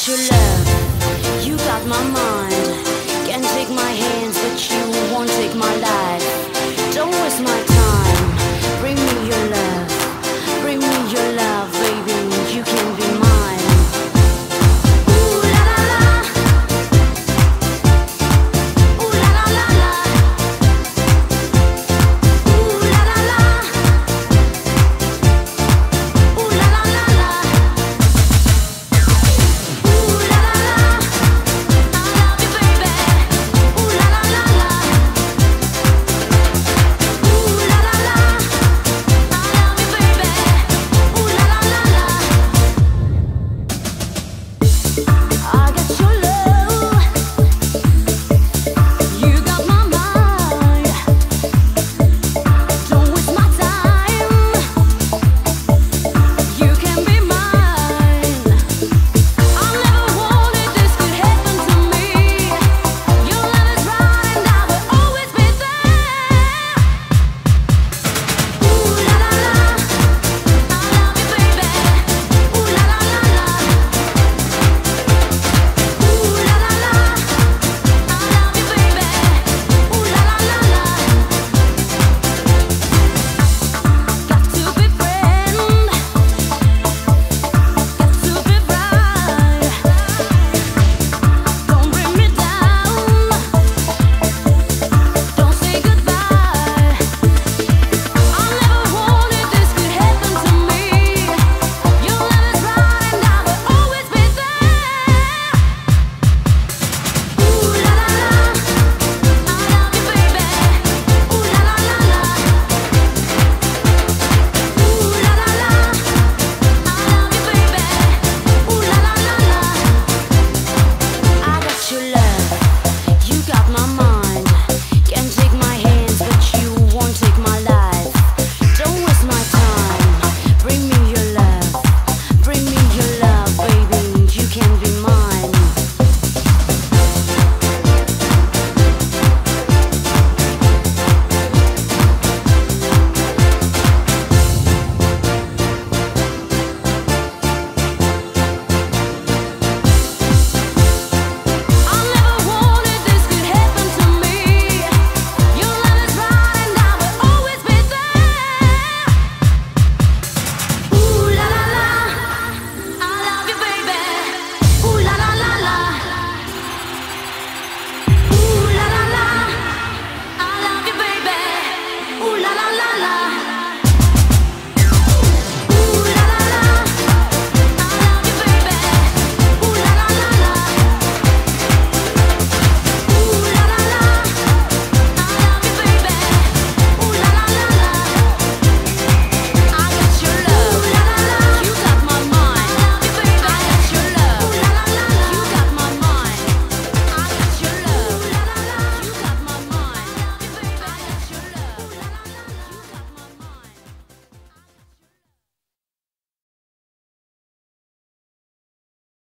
your love. You got my mind.